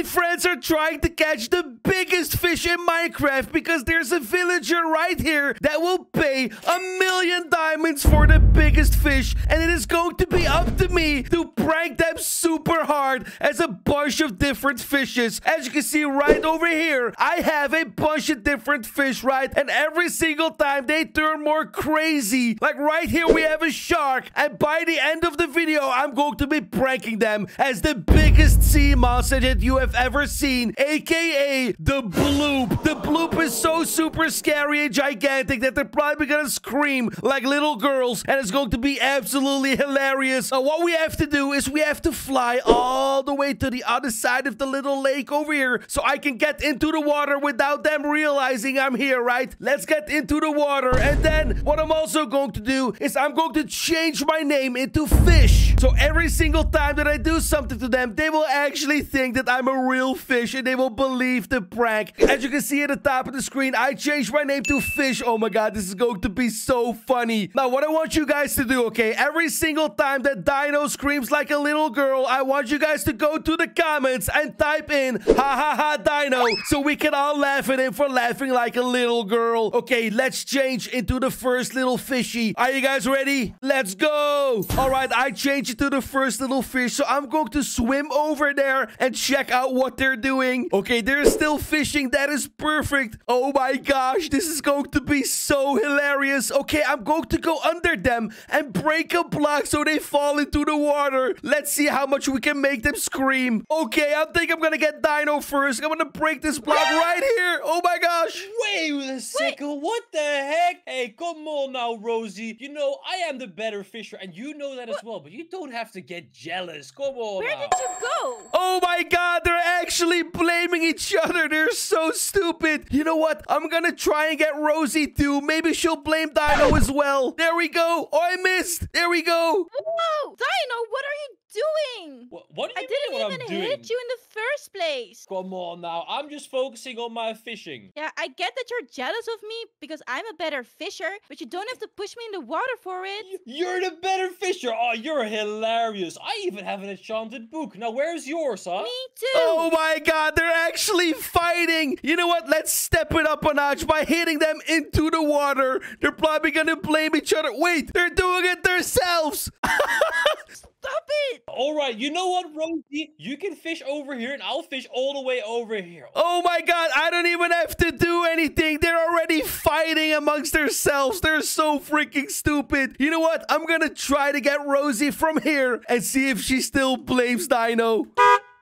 my friends are trying to catch the biggest fish in Minecraft because there's a villager right here that will pay a million diamonds for the biggest fish. And it is going to be up to me to prank them super hard as a bunch of different fishes. As you can see right over here, I have a bunch of different fish, right? And every single time they turn more crazy. Like right here, we have a shark. And by the end of the video, I'm going to be pranking them as the biggest sea monster that you have ever seen, aka the bloop. The bloop is so super scary and gigantic that they're probably gonna scream like little girls, and it's going to be absolutely hilarious. Uh, what we have to do is we have to fly all the way to the other side of the little lake over here so I can get into the water without them realizing I'm here, right? Let's get into the water, and then what I'm also going to do is I'm going to change my name into Fish. So every single time that I do something to them, they will actually think that I'm a real fish and they will believe the prank. As you can see at the top of the screen, I changed my name to Fish. Oh my god, this is going to be so funny. Now, what I want you guys to do, okay? Every single time that Dino screams like a little girl, I want you guys to go to the comments and type in ha ha ha Dino so we can all laugh at him for laughing like a little girl. Okay, let's change into the first little fishy. Are you guys ready? Let's go. All right, I changed it to the first little fish. So I'm going to swim over there and check out what they're doing. Okay, they're still fishing. That is perfect. Oh my gosh, this is going to be so hilarious. Okay, I'm going to go under them and break a block so they fall into the water. Let's see how much we can make them scream. Okay, I think I'm going to get Dino first. I'm going to break this block right here. Oh my gosh. Wait a second, what the heck? Hey, come on now, Rosie. You know, I am the better fisher, and you know that as well, but you don't have to get jealous. Come on Where now. did you go? Oh my god, they're actually blaming each other. They're so stupid. You know what? I'm gonna try and get Rosie too. Maybe she'll blame Dino as well. There we go. Oh, I missed. There we go. Whoa! Dino, what are you doing? What, what do I you didn't mean what even I'm doing? hit you in the first place. Come on now, I'm just focusing on my fishing. Yeah, I get that you're jealous of me because I'm a better fisher, but you don't have to push me in the water for it. You're the better fisher. Oh, you're hilarious. I even have an enchanted book. Now, where's yours, huh? Me too. Oh my god, they're actually fighting. You know what? Let's step it up a notch by hitting them into the water. They're probably gonna blame each other. Wait, they're doing it themselves. Stop it! All right, you know what, Rosie? You can fish over here, and I'll fish all the way over here. Oh my god, I don't even have to do anything. They're already fighting amongst themselves. They're so freaking stupid. You know what? I'm gonna try to get Rosie from here and see if she still blames Dino.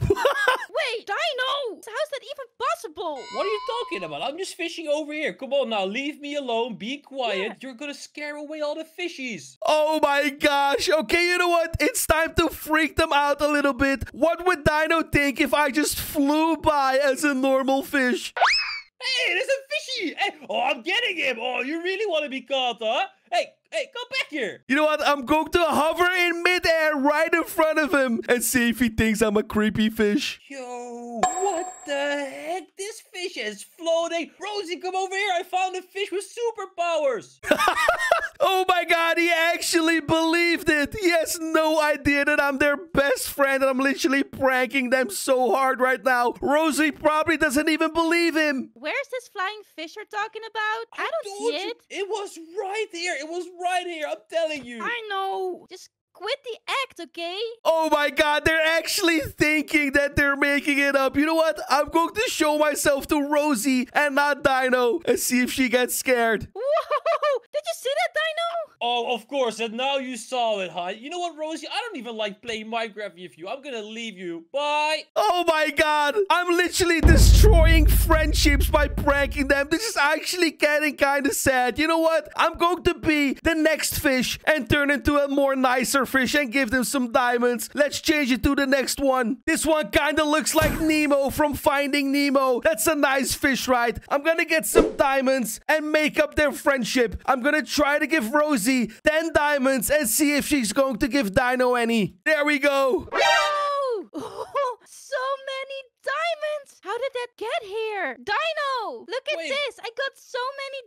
Wait, Dino! How's that even possible? What are you talking about? I'm just fishing over here. Come on now, leave me alone. Be quiet. Yeah. You're gonna scare away all the fishies. Oh my gosh. Okay, you know what? It's time to freak them out a little bit. What would Dino think if I just flew by as a normal fish? Hey, there's a fishy. Hey, oh, I'm getting him. Oh, you really want to be caught, huh? Hey, hey, come back here. You know what? I'm going to hover in midair right in front of him and see if he thinks I'm a creepy fish. Yo, what the heck? This fish is floating. Rosie, come over here. I found a fish with superpowers. Oh my god, he actually believed it. He has no idea that I'm their best friend and I'm literally pranking them so hard right now. Rosie probably doesn't even believe him. Where's this flying fish you're talking about? I, don't told see you, it. It was right here. It was right here. I'm telling you. I know. Just quit the act, okay? Oh my god, they're actually thinking that they're making it up. You know what? I'm going to show myself to Rosie and not Dino and see if she gets scared. Whoa! Did you see that, Dino? Oh, of course. And now you saw it, huh? You know what, Rosie? I don't even like playing Minecraft with you. I'm gonna leave you. Bye. Oh my god, I'm literally destroying friendships by pranking them. This is actually getting kind of sad. You know what? I'm going to be the next fish and turn into a more nicer fish and give them some diamonds. Let's change it to the next one. This one kind of looks like Nemo from Finding Nemo. That's a nice fish, right? I'm gonna get some diamonds and make up their friendship. I'm gonna try to give Rosie 10 diamonds and see if she's going to give Dino any. There we go. So many diamonds! How did that get here? Dino, look at Wait. this. I got so many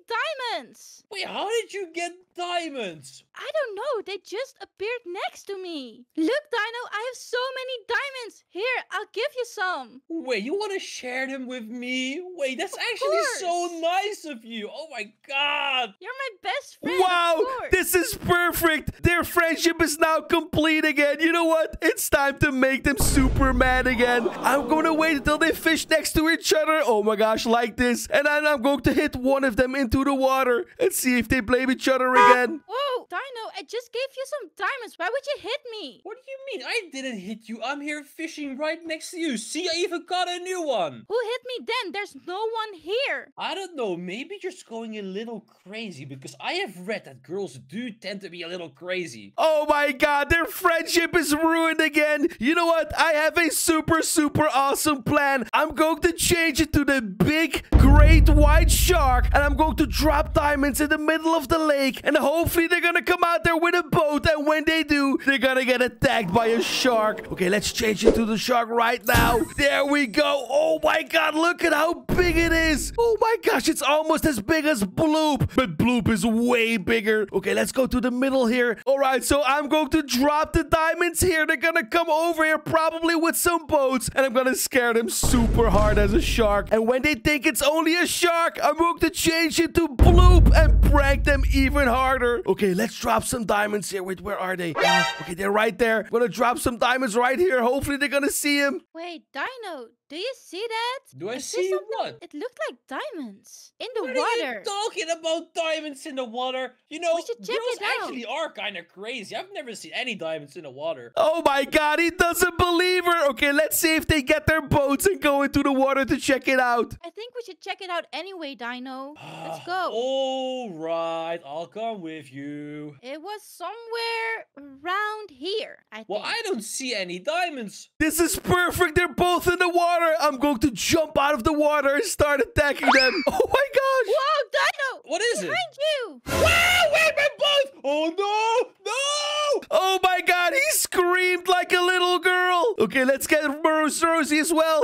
diamonds. Wait, how did you get diamonds? I don't know. They just appeared next to me. Look, Dino, I have so many diamonds. Here, I'll give you some. Wait, you want to share them with me? Wait, that's actually so nice of you. Oh my god. You're my best friend. Wow, course. this is perfect. Their friendship is now complete again. You know what? It's time to make them super mad again. I'm going to wait until they fish next to each other. Oh my gosh, like this. And then I'm going to hit one of them into the water and see if they blame each other ah, again. Whoa, Dino, I just gave you some diamonds. Why would you hit me? What do you mean? I didn't hit you. I'm here fishing right next to you. See, I even got a new one. Who hit me then? There's no one here. I don't know. Maybe you're just going a little crazy because I have read that girls do tend to be a little crazy. Oh my god, their friendship is ruined again. You know what? I have a super, super awesome plan. I'm going to change it to the big, great white shark. And I'm going to drop diamonds in the middle of the lake. And hopefully they're going to come out there with a boat. And when they do, they're going to get attacked by a shark. Okay, let's change it to the shark right now. There we go. Oh my god, look at how big it is. Oh my gosh, it's almost as big as Bloop. But Bloop is way bigger. Okay, let's go to the middle here. All right, so I'm going to drop the diamonds here. They're gonna come over here probably with some boats. And I'm gonna scare them super hard as a shark. And when they think it's only a shark, I'm going to change it to Bloop and prank them even harder. Okay, let's drop some diamonds here. Wait, where are they? Uh, okay, they're right there. gonna drop some diamonds right here. Hopefully they're gonna see him. Wait, Dino, do you see that? Do I Is this see something- what? It looked like diamonds in the What water. are you talking about diamonds in the water? You know, We girls actually are kind of crazy. I've never seen any diamonds in the water. Oh my god, he doesn't believe her. Okay, let's see if they get their boats and go into the water to check it out. I think we should check it out anyway, Dino. Let's go. All right, I'll come with you. It was somewhere around here, I think. Well, I don't see any diamonds. This is perfect. They're both in the water. I'm going to jump out of the water and start attacking them. Oh my gosh. Whoa, Dino! What is it? Behind you! Wow, wait, my boat! Oh no, no! Oh my god, he screamed like a little girl. Okay, let's get Rose Rosie as well.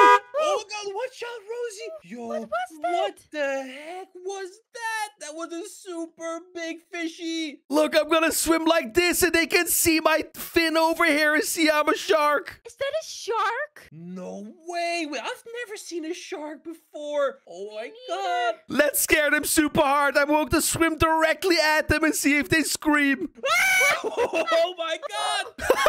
God, watch out, Rosie! Yo, What was that? What the heck was that? That was a super big fishy. Look, I'm gonna swim like this and they can see my fin over here and see I'm a shark. Is that a shark? No way! Wait, I've never seen a shark before. Oh my neither. god! Let's scare them super hard. I'm going to swim directly at them and see if they scream. oh my god!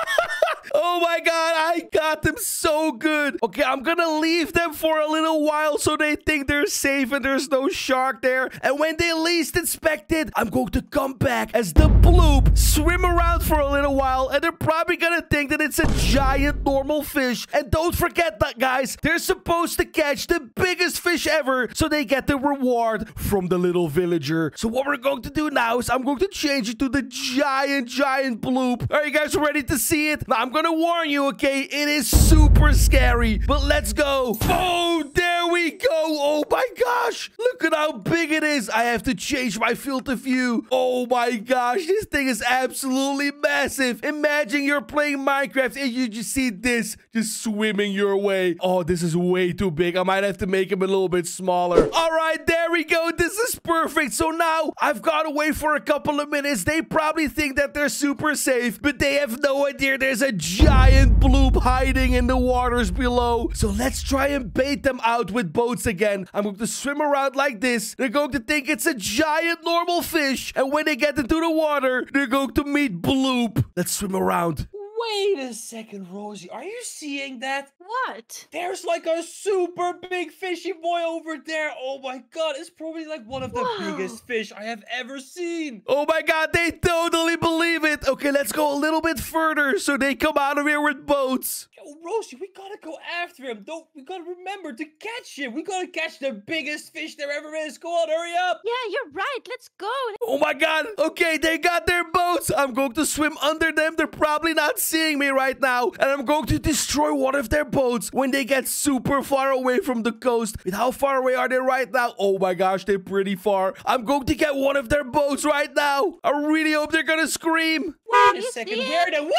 Oh my god, I got them so good. Okay, I'm gonna leave them for a little while so they think they're safe and there's no shark there. And when they least expect it, I'm going to come back as the bloop, swim around for a little while, and they're probably gonna think that it's a giant normal fish. And don't forget that, guys, they're supposed to catch the biggest fish ever so they get the reward from the little villager. So what we're going to do now is I'm going to change it to the giant, giant bloop. Are you guys ready to see it? Now, I'm gonna warn you, okay? It is super scary, but let's go. Oh, there we go. Oh my gosh. Look at how big it is. I have to change my field of view. Oh my gosh, this thing is absolutely massive. Imagine you're playing Minecraft and you just see this just swimming your way. Oh, this is way too big. I might have to make him a little bit smaller. All right, there we go. This is perfect. So now I've gone away for a couple of minutes. They probably think that they're super safe, but they have no idea there's a giant bloop hiding in the waters below. So let's try and bait them out with boats again. I'm going to swim around like this. They're going to think it's a giant normal fish. And when they get into the water, they're going to meet bloop. Let's swim around. Wait a second, Rosie. Are you seeing that? What? There's like a super big fishy boy over there. Oh my god, it's probably like one of the Whoa. biggest fish I have ever seen. Oh my god, they totally believe it. Okay, let's go a little bit further so they come out of here with boats. Oh, Yo, Rosie, we gotta go after him. Don't we gotta remember to catch him. We gotta catch the biggest fish there ever is. Go on, hurry up. Yeah, you're right. Let's go. Oh my god. Okay, they got their boats. I'm going to swim under them. They're probably not seeing me right now. And I'm going to destroy one of their boats when they get super far away from the coast. Wait, how far away are they right now? Oh my gosh, they're pretty far. I'm going to get one of their boats right now. I really hope they're gonna scream. Wait a second. see Where it? the? Whoa!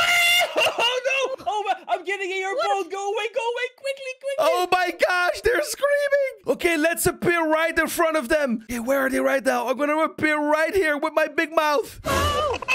Oh no! Oh my! I'm getting in your boat. Go away! Go away! Quickly! Quickly! Oh my gosh, they're screaming. Okay, let's appear right in front of them. Okay, where are they right now? I'm gonna appear right here with my big mouth. Oh!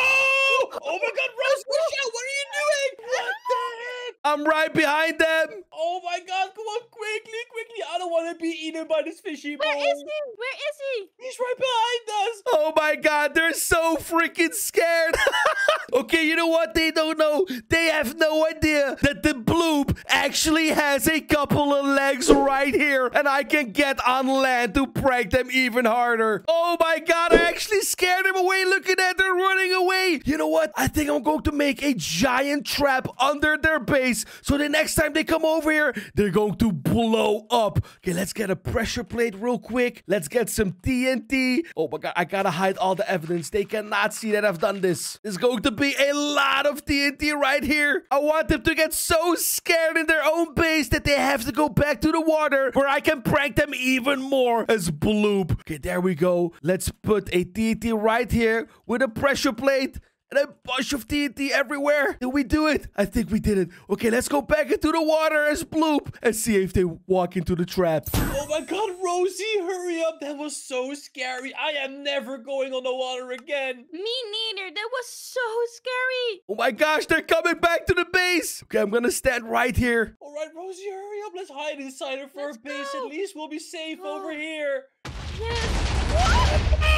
Oh oh my god, Rose, watch out! What are you doing? What the heck? I'm right behind them. Oh my god, come on, quickly, quickly. I don't want to be eaten by this fishy boy. Where is he? Where is he? He's right behind us. Oh my god, they're so freaking scared. okay, you know what? They don't know. They have no idea that the bloop actually has a couple of legs right here, and I can get on land to prank them even harder. Oh my god, I actually scared them away. Look at that, they're running away. You know what? I think I'm going to make a giant trap under their base so the next time they come over here, they're going to blow up. Okay, let's get a pressure plate real quick. Let's get some TNT. Oh my god, I gotta hide all the evidence. They cannot see that I've done this. There's going to be a lot of TNT right here. I want them to get so scared in their own base that they have to go back to the water where I can prank them even more as Bloop. Okay, there we go. Let's put a TNT right here with a pressure plate and a bunch of TNT everywhere. Did we do it? I think we did it. Okay, let's go back into the water as Bloop and see if they walk into the trap. Oh my god, Rosie, hurry up. That was so scary. I am never going on the water again. Me neither. That was so scary. Oh my gosh, they're coming back to the base. Okay, I'm gonna stand right here. All right, Rosie, hurry up. Let's hide inside of our Let's base. go. At least we'll be safe over here. Yes.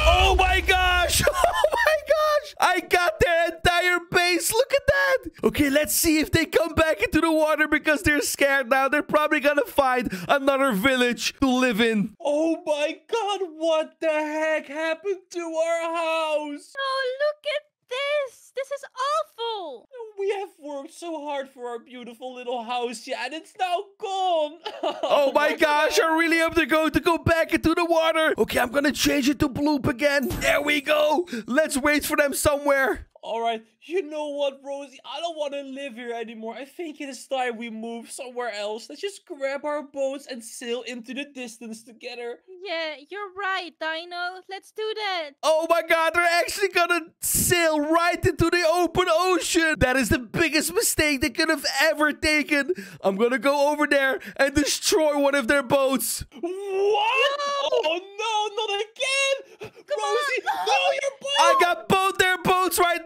Oh my gosh! Oh my gosh! I got their entire base. Look at that. Okay, let's see if they come back into the water because they're scared now. They're probably gonna find another village to live in. Oh my god, what the heck happened to our house? Oh, look at this. This is awful. We have worked so hard for our beautiful little house, yeah, and it's now gone. Oh, oh my gosh, I really hope they're going to go back into the water. Okay, I'm gonna change it to bloop again. There we go. Let's wait for them somewhere. All right, you know what, Rosie? I don't want to live here anymore. I think it is time we move somewhere else. Let's just grab our boats and sail into the distance together. Yeah, you're right, Dino. Let's do that. Oh my god, they're actually gonna sail right into the open ocean. That is the biggest mistake they could have ever taken. I'm gonna go over there and destroy one of their boats. What? Oh no, not again! Rosie, no, your boat! I got both their boats right